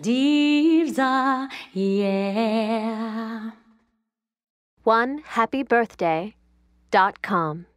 Diva, yeah. One happy birthday dot com.